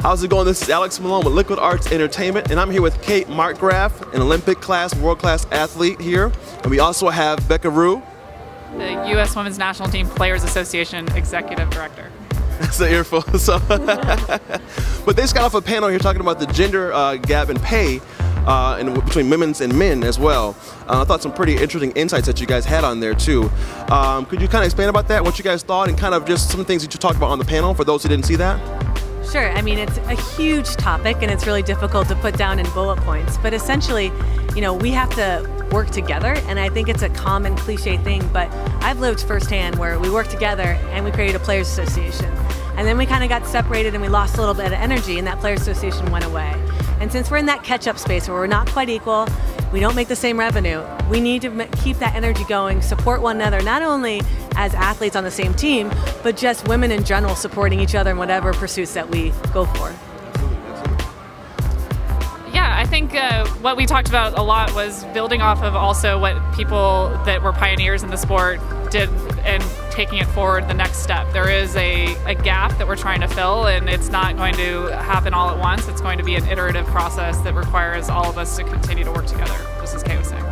How's it going? This is Alex Malone with Liquid Arts Entertainment, and I'm here with Kate Markgraf, an Olympic class, world class athlete here. And we also have Becca Roux, the U.S. Women's National Team Players Association Executive Director. That's an earful. So, but they just got off a panel here talking about the gender uh, gap in pay uh, in, between women's and men as well. Uh, I thought some pretty interesting insights that you guys had on there too. Um, could you kind of explain about that, what you guys thought, and kind of just some things that you talked about on the panel for those who didn't see that? Sure. I mean, it's a huge topic and it's really difficult to put down in bullet points. But essentially, you know, we have to work together. And I think it's a common cliche thing, but I've lived firsthand where we worked together and we created a players association. And then we kind of got separated and we lost a little bit of energy and that players association went away. And since we're in that catch up space where we're not quite equal, we don't make the same revenue. We need to keep that energy going, support one another, not only as athletes on the same team, but just women in general supporting each other in whatever pursuits that we go for. Yeah, I think uh, what we talked about a lot was building off of also what people that were pioneers in the sport did and taking it forward the next step. There is a, a gap that we're trying to fill, and it's not going to happen all at once. It's going to be an iterative process that requires all of us to continue to work together, just as Kay was saying.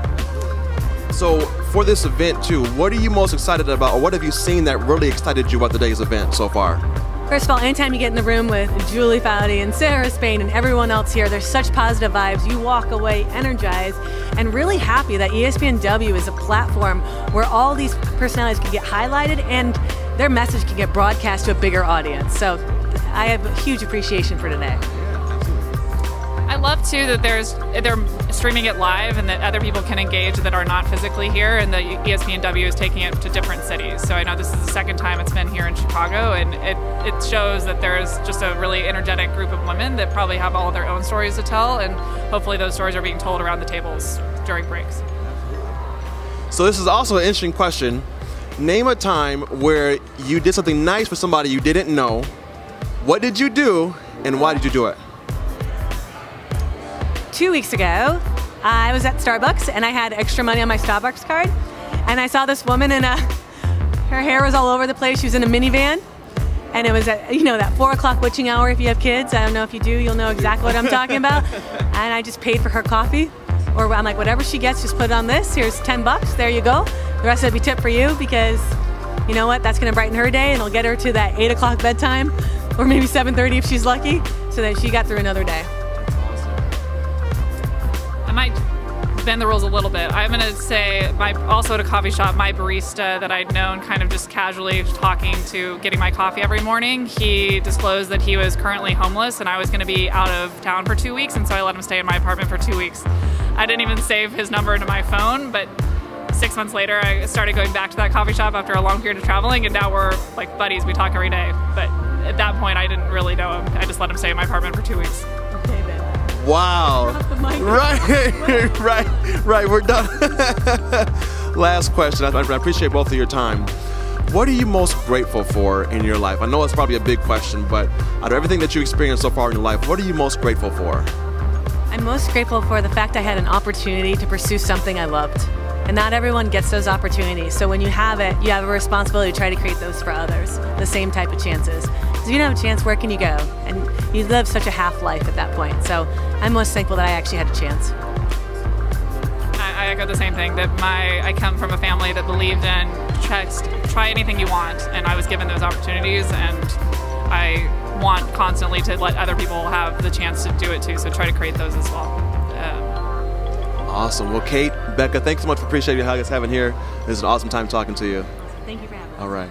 So, for this event, too, what are you most excited about, or what have you seen that really excited you about today's event so far? First of all, anytime you get in the room with Julie Foudy and Sarah Spain and everyone else here, there's such positive vibes. You walk away energized and really happy that ESPNW is a platform where all these personalities can get highlighted and their message can get broadcast to a bigger audience. So I have a huge appreciation for today. I love too that there's they're streaming it live and that other people can engage that are not physically here, and the ESPNW is taking it to different cities. So I know this is the second time it's been here in Chicago, and it it shows that there's just a really energetic group of women that probably have all their own stories to tell, and hopefully those stories are being told around the tables during breaks. So this is also an interesting question. Name a time where you did something nice for somebody you didn't know. What did you do, and why did you do it? Two weeks ago, I was at Starbucks and I had extra money on my Starbucks card. And I saw this woman in a, her hair was all over the place. She was in a minivan. And it was at, you know, that four o'clock witching hour if you have kids. I don't know if you do, you'll know exactly what I'm talking about. And I just paid for her coffee. Or I'm like, whatever she gets, just put it on this. Here's 10 bucks, there you go. The rest of it be tip for you because you know what, that's gonna brighten her day and it'll get her to that eight o'clock bedtime or maybe 7.30 if she's lucky so that she got through another day might bend the rules a little bit. I'm gonna say my also at a coffee shop, my barista that I'd known kind of just casually talking to getting my coffee every morning, he disclosed that he was currently homeless and I was gonna be out of town for two weeks and so I let him stay in my apartment for two weeks. I didn't even save his number into my phone, but six months later I started going back to that coffee shop after a long period of traveling and now we're like buddies, we talk every day. But at that point I didn't really know him. I just let him stay in my apartment for two weeks. Wow. Right, right, right. We're done. Last question. I, I appreciate both of your time. What are you most grateful for in your life? I know it's probably a big question, but out of everything that you experienced so far in your life, what are you most grateful for? I'm most grateful for the fact I had an opportunity to pursue something I loved. And not everyone gets those opportunities. So when you have it, you have a responsibility to try to create those for others, the same type of chances. Because if you don't have a chance, where can you go? And you live such a half life at that point. So I'm most thankful that I actually had a chance. I, echo the same thing. That my I come from a family that believed in just try anything you want, and I was given those opportunities, and I want constantly to let other people have the chance to do it too. So try to create those as well. Um, awesome. Well, Kate, Becca, thanks so much for appreciating having us having here. It was an awesome time talking to you. Thank you for having me. All right.